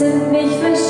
sind nicht verstanden.